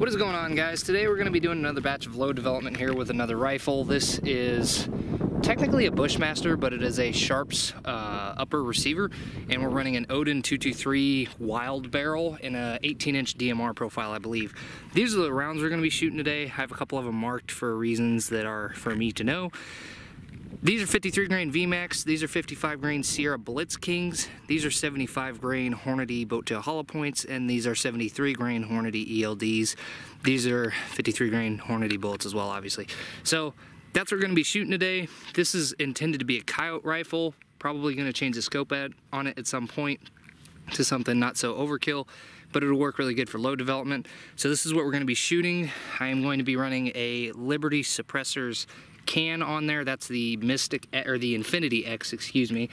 What is going on guys? Today we're going to be doing another batch of load development here with another rifle. This is technically a Bushmaster, but it is a Sharps uh, upper receiver, and we're running an Odin 223 Wylde Barrel in a 18 inch DMR profile, I believe. These are the rounds we're going to be shooting today. I have a couple of them marked for reasons that are for me to know. These are 53 grain VMAX. These are 55 grain Sierra Blitz Kings. These are 75 grain Hornady boat tail hollow points, and these are 73 grain Hornady ELDs. These are 53 grain Hornady bullets as well, obviously. So that's what we're going to be shooting today. This is intended to be a coyote rifle. Probably going to change the scope on it at some point to something not so overkill but it'll work really good for load development. So this is what we're going to be shooting. I am going to be running a Liberty Suppressors can on there. That's the Mystic, or the Infiniti X, excuse me.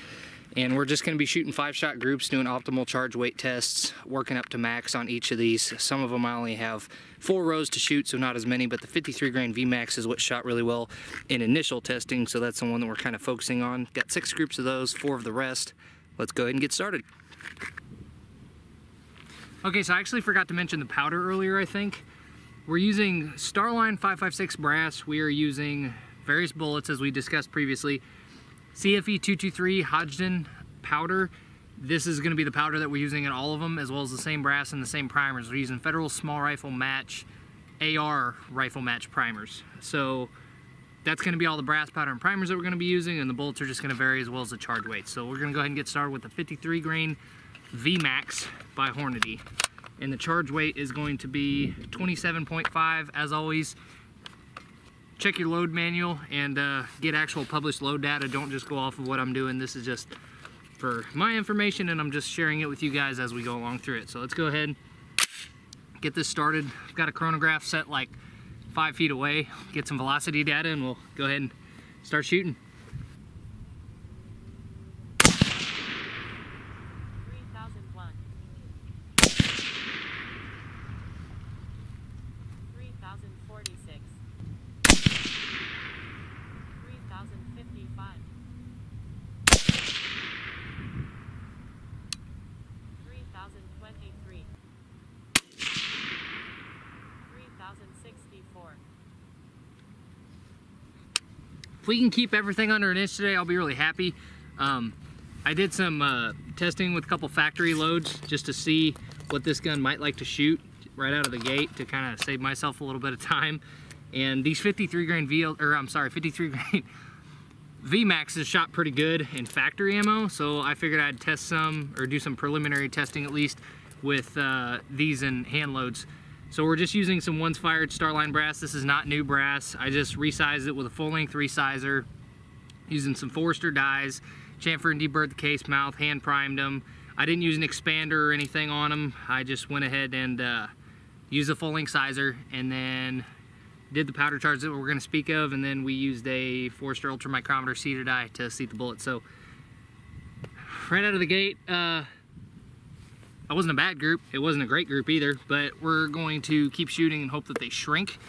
And we're just gonna be shooting five shot groups, doing optimal charge weight tests, working up to max on each of these. Some of them I only have four rows to shoot, so not as many, but the 53 grain VMAX is what shot really well in initial testing, so that's the one that we're kind of focusing on. Got six groups of those, four of the rest. Let's go ahead and get started. Okay, so I actually forgot to mention the powder earlier, I think. We're using Starline 556 brass. We are using various bullets as we discussed previously. CFE 223 Hodgdon powder. This is going to be the powder that we're using in all of them, as well as the same brass and the same primers. We're using Federal Small Rifle Match AR Rifle Match primers. So that's going to be all the brass powder and primers that we're going to be using, and the bullets are just going to vary as well as the charge weight. So we're going to go ahead and get started with the 53 grain VMAX by Hornady. And the charge weight is going to be 27.5 as always check your load manual and uh, get actual published load data. Don't just go off of what I'm doing. This is just for my information and I'm just sharing it with you guys as we go along through it. So let's go ahead and get this started. I've got a chronograph set like five feet away. Get some velocity data and we'll go ahead and start shooting. If we can keep everything under an inch today, I'll be really happy. Um, I did some uh, testing with a couple factory loads just to see what this gun might like to shoot right out of the gate to kind of save myself a little bit of time. And these 53 grain V, or I'm sorry, 53 grain VMAX is shot pretty good in factory ammo, so I figured I'd test some, or do some preliminary testing at least, with uh, these in hand loads. So we're just using some once fired Starline brass. This is not new brass. I just resized it with a full length resizer, using some Forster dies, chamfer and deburred the case mouth, hand primed them. I didn't use an expander or anything on them. I just went ahead and uh, used a full length sizer and then did the powder charge that we're gonna speak of and then we used a Forster Ultra Micrometer seater die to seat the bullet. So right out of the gate, uh, I wasn't a bad group. It wasn't a great group either, but we're going to keep shooting and hope that they shrink.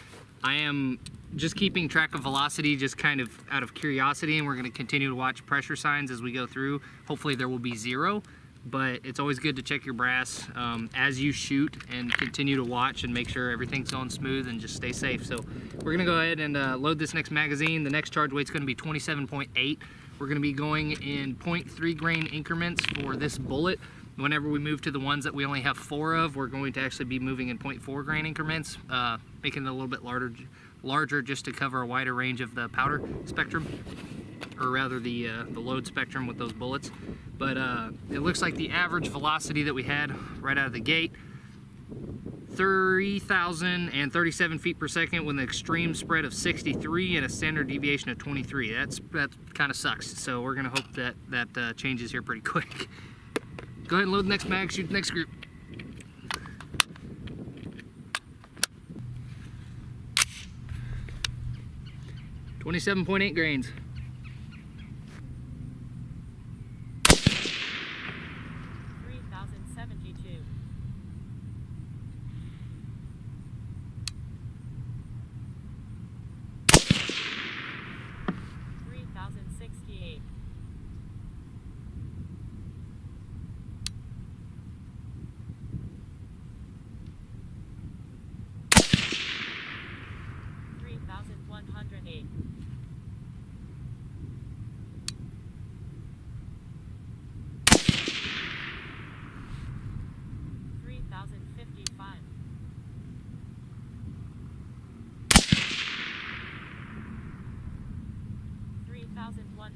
I am just keeping track of velocity just kind of out of curiosity and we're going to continue to watch pressure signs as we go through. Hopefully there will be zero, but it's always good to check your brass um, as you shoot and continue to watch and make sure everything's going smooth and just stay safe. So we're going to go ahead and uh, load this next magazine. The next charge weight's going to be 27.8. We're going to be going in 0.3 grain increments for this bullet. Whenever we move to the ones that we only have four of, we're going to actually be moving in 0.4 grain increments, uh, making it a little bit larger, larger just to cover a wider range of the powder spectrum, or rather the, uh, the load spectrum with those bullets. But uh, it looks like the average velocity that we had right out of the gate 3,037 feet per second with an extreme spread of 63 and a standard deviation of 23. That's that kind of sucks. So we're gonna hope that that uh, changes here pretty quick. Go ahead and load the next mag, shoot the next group. Twenty-seven point eight grains.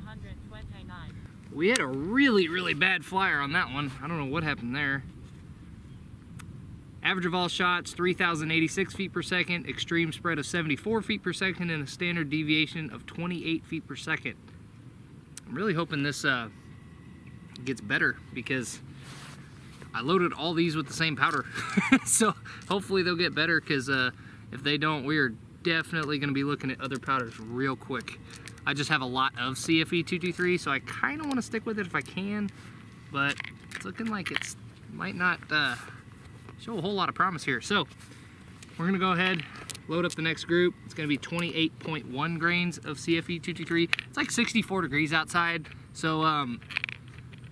3,129. We had a really, really bad flyer on that one. I don't know what happened there. Average of all shots, 3,086 feet per second, extreme spread of 74 feet per second, and a standard deviation of 28 feet per second. I'm really hoping this uh, gets better because I loaded all these with the same powder. so hopefully they'll get better because uh, if they don't, we are definitely going to be looking at other powders real quick. I just have a lot of CFE 223, so I kind of want to stick with it if I can, but it's looking like it's might not uh, show a whole lot of promise here. So we're gonna go ahead, load up the next group. It's gonna be 28.1 grains of CFE 223. It's like 64 degrees outside, so um,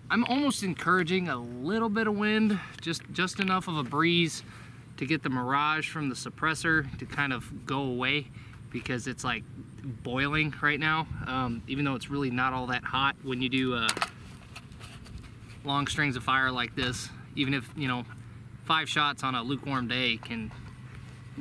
I'm almost encouraging a little bit of wind, just, just enough of a breeze to get the mirage from the suppressor to kind of go away because it's like boiling right now, um, even though it's really not all that hot when you do uh, long strings of fire like this, even if, you know, five shots on a lukewarm day can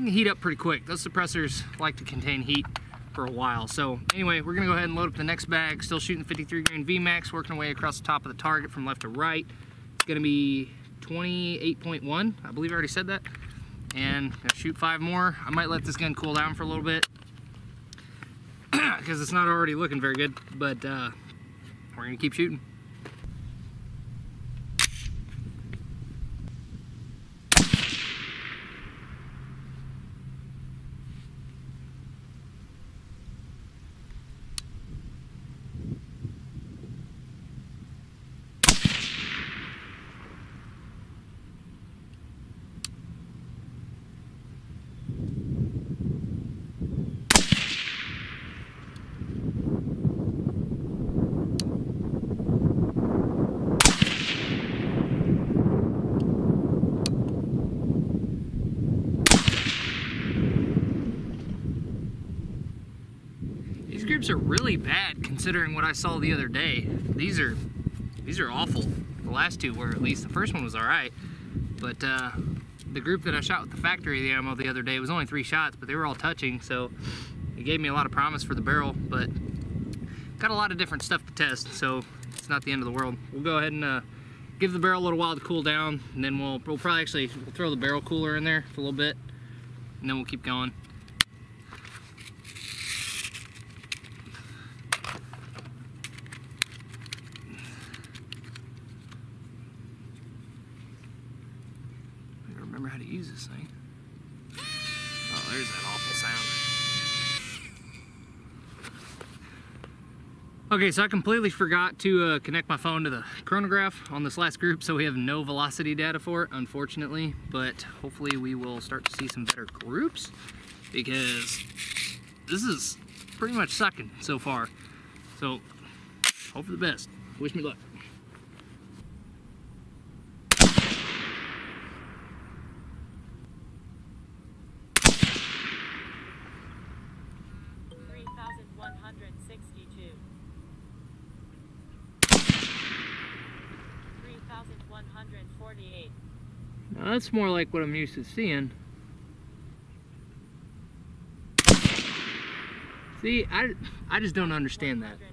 heat up pretty quick. Those suppressors like to contain heat for a while. So anyway, we're gonna go ahead and load up the next bag. Still shooting 53 grain VMAX, working our way across the top of the target from left to right. It's gonna be 28.1, I believe I already said that. And shoot five more. I might let this gun cool down for a little bit because it's not already looking very good, but uh, we're gonna keep shooting. These are really bad considering what I saw the other day. These are these are awful. The last two were at least. The first one was all right, but uh, the group that I shot with the factory the ammo the other day was only three shots, but they were all touching, so it gave me a lot of promise for the barrel. But got a lot of different stuff to test, so it's not the end of the world. We'll go ahead and uh, give the barrel a little while to cool down, and then we'll we'll probably actually we'll throw the barrel cooler in there for a little bit, and then we'll keep going. I gotta remember how to use this thing. Oh, there's that awful sound. Okay, so I completely forgot to uh, connect my phone to the chronograph on this last group, so we have no velocity data for it, unfortunately. But hopefully we will start to see some better groups because this is pretty much sucking so far. So, hope for the best. Wish me luck. 48. Now that's more like what I'm used to seeing. See, I, I just don't understand that.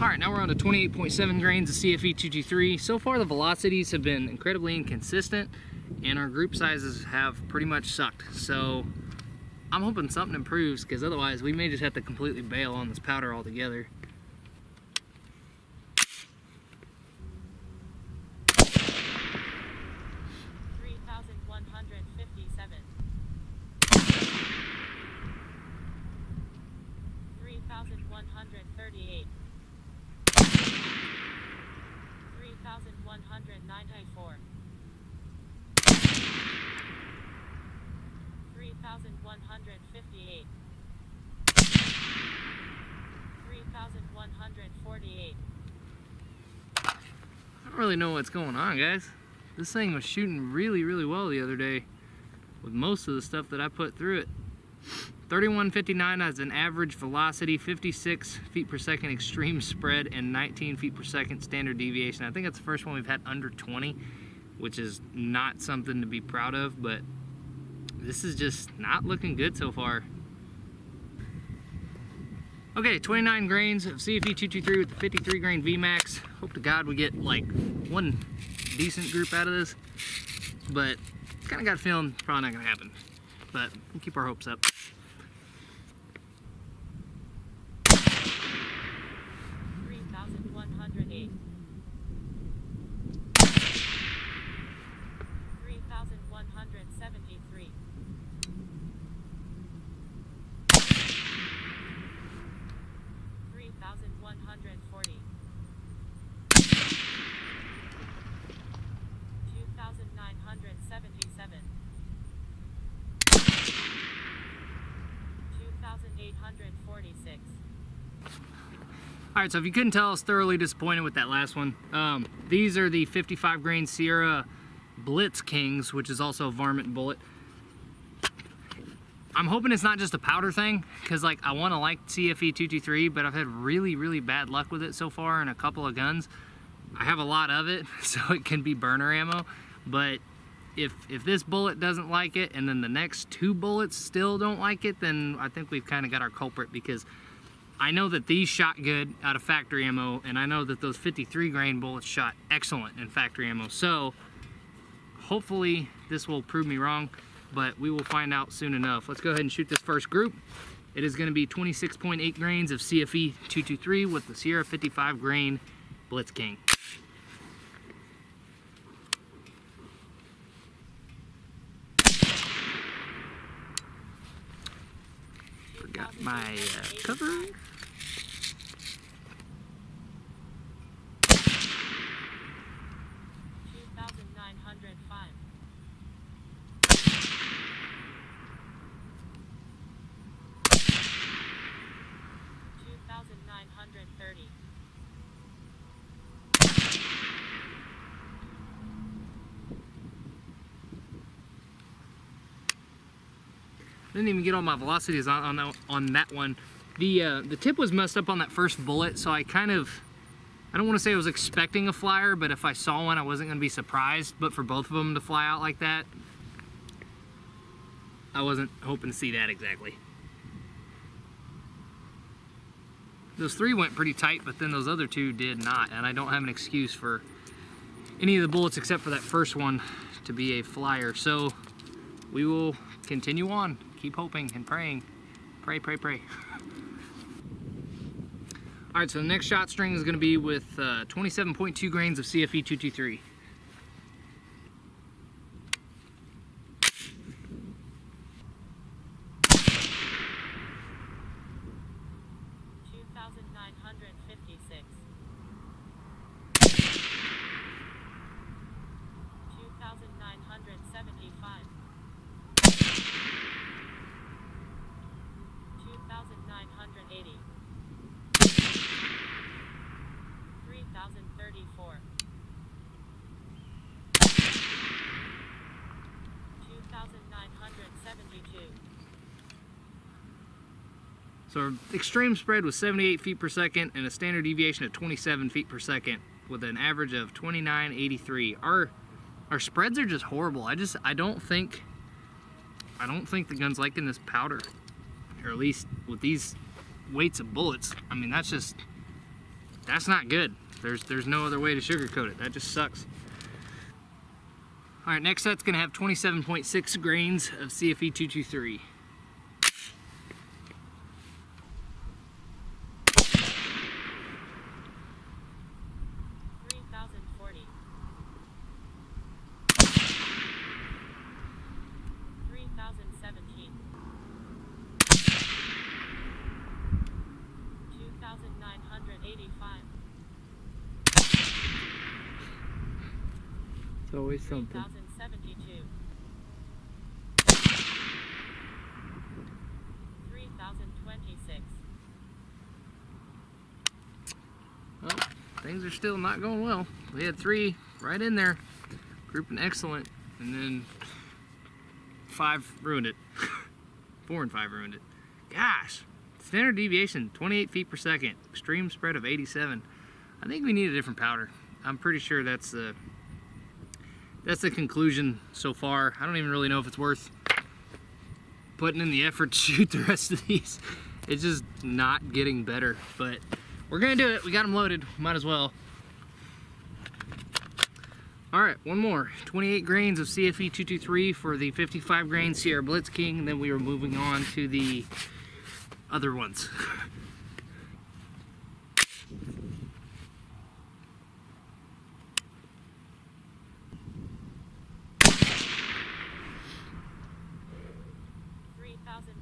All right, now we're on to 28.7 grains of CFE 223. So far, the velocities have been incredibly inconsistent and our group sizes have pretty much sucked. So I'm hoping something improves, because otherwise we may just have to completely bail on this powder altogether. Three thousand one hundred fifty-seven. Three thousand one hundred thirty-eight. Three thousand one hundred ninety-four. Three thousand one hundred fifty-eight. Three thousand one hundred forty-eight. I don't really know what's going on, guys. This thing was shooting really, really well the other day with most of the stuff that I put through it. 3159 has an average velocity, 56 feet per second extreme spread, and 19 feet per second standard deviation. I think that's the first one we've had under 20, which is not something to be proud of, but this is just not looking good so far. Okay, 29 grains of CFE 223 with the 53 grain VMAX. Hope to God we get like one decent group out of this, but kind of got a feeling probably not gonna happen. But we'll keep our hopes up. 46. All right, so if you couldn't tell, I was thoroughly disappointed with that last one. Um, these are the 55 grain Sierra Blitz Kings, which is also a varmint bullet. I'm hoping it's not just a powder thing, because like I want to like CFE 223, but I've had really, really bad luck with it so far in a couple of guns. I have a lot of it, so it can be burner ammo, but if if this bullet doesn't like it, and then the next two bullets still don't like it, then I think we've kind of got our culprit because I know that these shot good out of factory ammo, and I know that those 53 grain bullets shot excellent in factory ammo. So hopefully this will prove me wrong, but we will find out soon enough. Let's go ahead and shoot this first group. It is going to be 26.8 grains of CFE 223 with the Sierra 55 grain Blitz King. Forgot my uh, cover. Two thousand nine hundred five. Two thousand nine hundred thirty. Didn't even get all my velocities on on that, on that one. The uh, the tip was messed up on that first bullet, so I kind of I don't want to say I was expecting a flyer, but if I saw one, I wasn't going to be surprised. But for both of them to fly out like that, I wasn't hoping to see that exactly. Those three went pretty tight, but then those other two did not, and I don't have an excuse for any of the bullets except for that first one to be a flyer. So we will continue on. Keep hoping and praying. Pray, pray, pray. All right, so the next shot string is going to be with uh, 27.2 grains of CFE 223. Two thousand nine hundred fifty-six. Two thousand nine hundred seventy-five. Two thousand nine hundred eighty. Three thousand thirty-four. Two thousand nine hundred seventy-two. So extreme spread was 78 feet per second and a standard deviation of 27 feet per second with an average of 29.83. Our our spreads are just horrible. I just I don't think I don't think the gun's liking this powder, or at least with these weights of bullets. I mean that's just that's not good. There's there's no other way to sugarcoat it. That just sucks. All right, next set's gonna have 27.6 grains of CFE 223. Three thousand forty. Three thousand seventeen. Two thousand nine hundred eighty-five. Twenty-six. Well, things are still not going well. We had three right in there, grouping excellent, and then five ruined it. Four and five ruined it. Gosh, standard deviation 28 feet per second, extreme spread of 87. I think we need a different powder. I'm pretty sure that's the that's the conclusion so far. I don't even really know if it's worth putting in the effort to shoot the rest of these. It's just not getting better, but we're gonna do it. We got them loaded, might as well. All right, one more. 28 grains of CFE 223 for the 55 grain Sierra Blitz King, and then we are moving on to the other ones.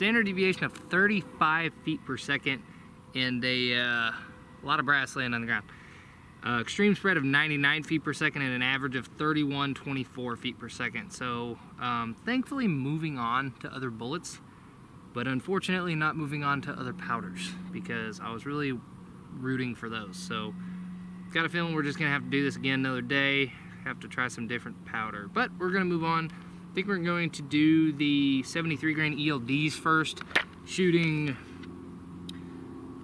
Standard deviation of 35 feet per second and a, uh, a lot of brass laying on the ground. Uh, extreme spread of 99 feet per second and an average of 31.24 feet per second. So, um, thankfully, moving on to other bullets, but unfortunately, not moving on to other powders because I was really rooting for those. So, got a feeling we're just gonna have to do this again another day. Have to try some different powder, but we're gonna move on. I think we're going to do the 73 grain ELDs first, shooting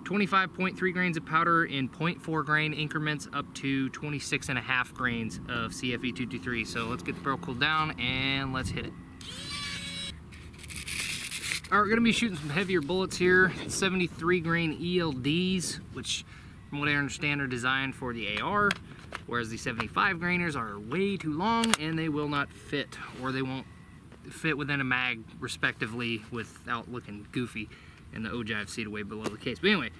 25.3 grains of powder in 0.4 grain increments up to 26 and a half grains of CFE 223. So let's get the barrel cooled down and let's hit it. All right, we're gonna be shooting some heavier bullets here. 73 grain ELDs, which from what I understand are designed for the AR, whereas the 75 grainers are way too long and they will not fit, or they won't fit within a mag respectively without looking goofy and the ogive seat away below the case. But anyway,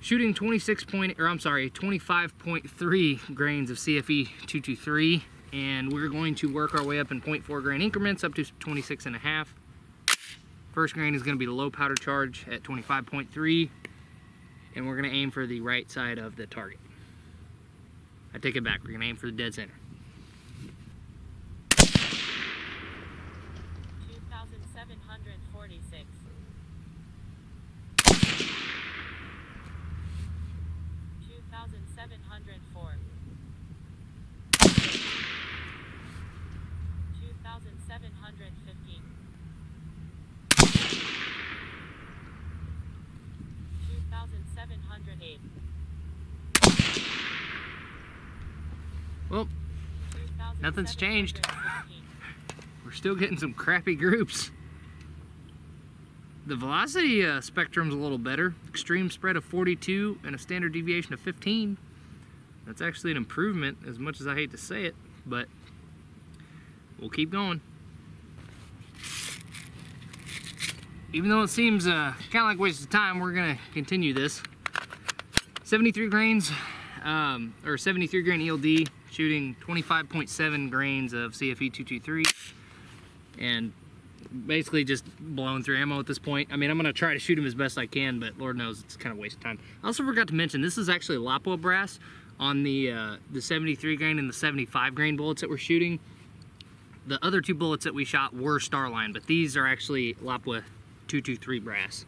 shooting 26 point, or I'm sorry, 25.3 grains of CFE 223, and we're going to work our way up in 0.4 grain increments up to 26 and a half. First grain is going to be the low powder charge at 25.3, and we're going to aim for the right side of the target. I take it back. We're going to aim for the dead center. Two thousand seven hundred forty-six. Two thousand seven hundred four. Two thousand seven hundred fifteen. Two thousand seven hundred eight. Well, Nothing's changed. we're still getting some crappy groups. The velocity uh, spectrum's a little better. Extreme spread of 42 and a standard deviation of 15. That's actually an improvement, as much as I hate to say it, but we'll keep going. Even though it seems uh, kind of like waste of time, we're gonna continue this. 73 grains, um, or 73 grain ELD, shooting 25.7 grains of CFE 223, and basically just blowing through ammo at this point. I mean, I'm gonna try to shoot him as best I can, but Lord knows it's kind of waste of time. I also forgot to mention this is actually Lapua brass on the uh, the 73 grain and the 75 grain bullets that we're shooting. The other two bullets that we shot were Starline, but these are actually Lapua 223 brass.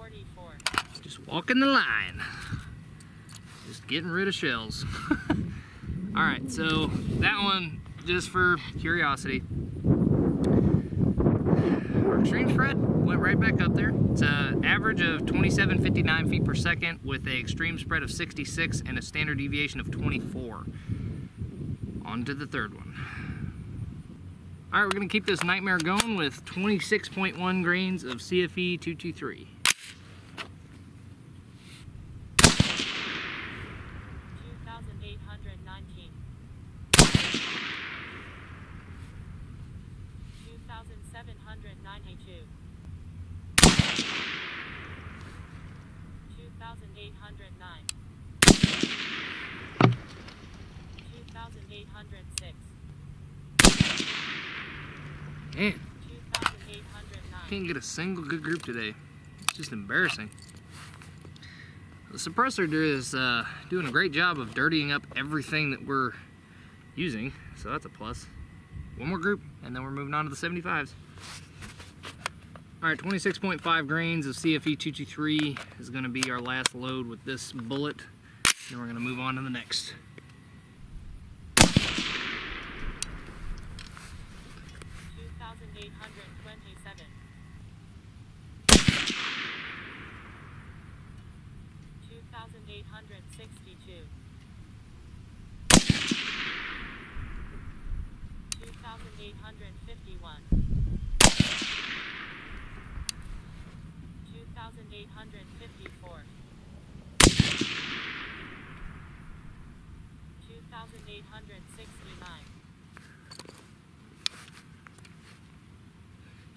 44. Just walking the line. Just getting rid of shells. All right, so that one, just for curiosity. Our extreme spread went right back up there. It's an average of 27.59 feet per second with an extreme spread of 66 and a standard deviation of 24. On to the third one. All right, we're gonna keep this nightmare going with 26.1 grains of CFE 223. Can't get a single good group today. It's just embarrassing. The suppressor is uh, doing a great job of dirtying up everything that we're using, so that's a plus. One more group, and then we're moving on to the 75s. All right, 26.5 grains of CFE 223 is going to be our last load with this bullet. and we're going to move on to the next. Two thousand eight hundred twenty-seven. Two thousand eight hundred sixty-two. Two thousand eight hundred fifty-one. Two thousand eight hundred fifty-four. Two thousand eight hundred sixty-nine.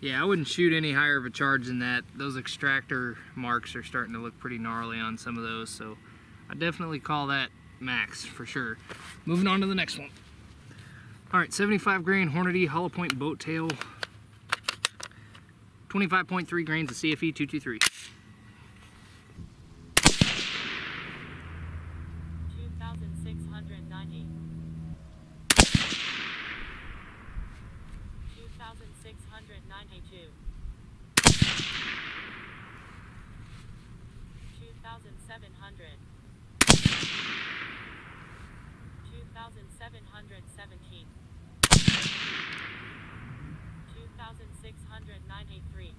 Yeah, I wouldn't shoot any higher of a charge than that. Those extractor marks are starting to look pretty gnarly on some of those, so I definitely call that max for sure. Moving on to the next one. All right, 75 grain Hornady Hollow Point Boat Tail. 25.3 grains of CFE 223. 2,717. 2,693.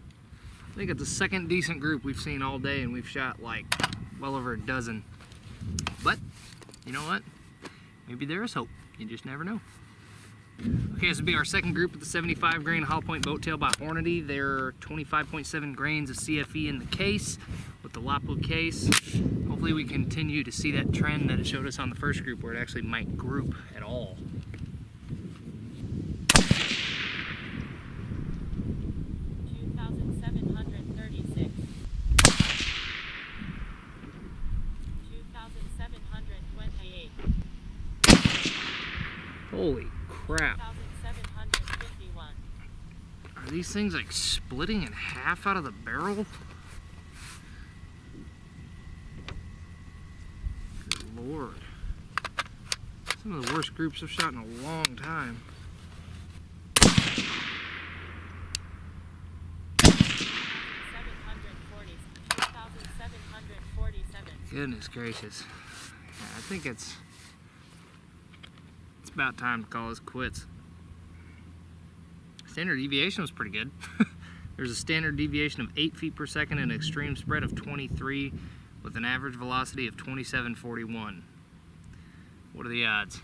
I think it's the second decent group we've seen all day, and we've shot like well over a dozen. But, you know what? Maybe there is hope. You just never know. Okay, this would be our second group with the 75 grain hollow point boat tail by Hornady. There are 25.7 grains of CFE in the case the Lapua case. Hopefully, we continue to see that trend that it showed us on the first group where it actually might group at all. Holy crap. Are these things like splitting in half out of the barrel? Lord. Some of the worst groups I've shot in a long time. Goodness gracious. Yeah, I think it's it's about time to call this quits. Standard deviation was pretty good. There's a standard deviation of 8 feet per second and an extreme spread of 23 with an average velocity of 2741. What are the odds?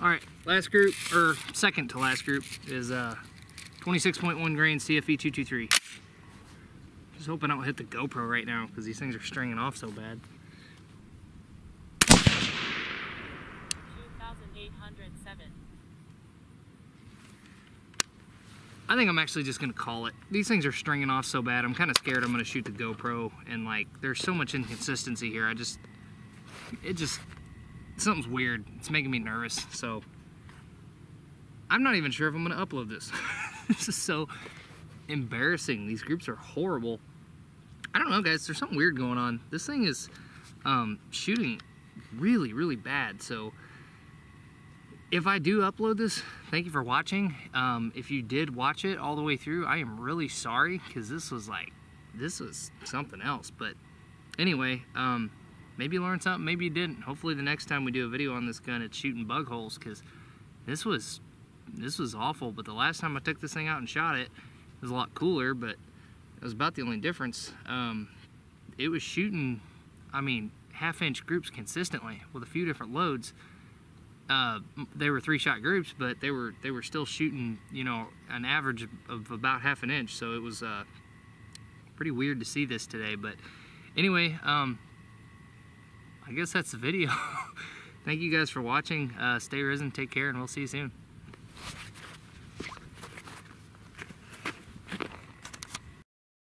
All right, last group, or second to last group, is uh, 26.1 grain CFE 223. Just hoping I don't hit the GoPro right now because these things are stringing off so bad. Two thousand eight hundred seven. I think I'm actually just gonna call it. These things are stringing off so bad. I'm kind of scared I'm gonna shoot the GoPro and like there's so much inconsistency here. I just, it just, something's weird. It's making me nervous. So I'm not even sure if I'm gonna upload this. this is so embarrassing. These groups are horrible. I don't know, guys. There's something weird going on. This thing is um, shooting really, really bad. So if I do upload this, thank you for watching. Um, if you did watch it all the way through, I am really sorry because this was like, this was something else. But anyway, um, maybe you learned something, maybe you didn't. Hopefully the next time we do a video on this gun, it's shooting bug holes because this was, this was awful. But the last time I took this thing out and shot it, it was a lot cooler, but it was about the only difference. Um, it was shooting, I mean, half inch groups consistently with a few different loads uh, they were three shot groups, but they were they were still shooting, you know, an average of, about half an inch. So it was uh, pretty weird to see this today. But anyway, um, I guess that's the video. Thank you guys for watching. Uh, stay risen, take care, and we'll see you soon.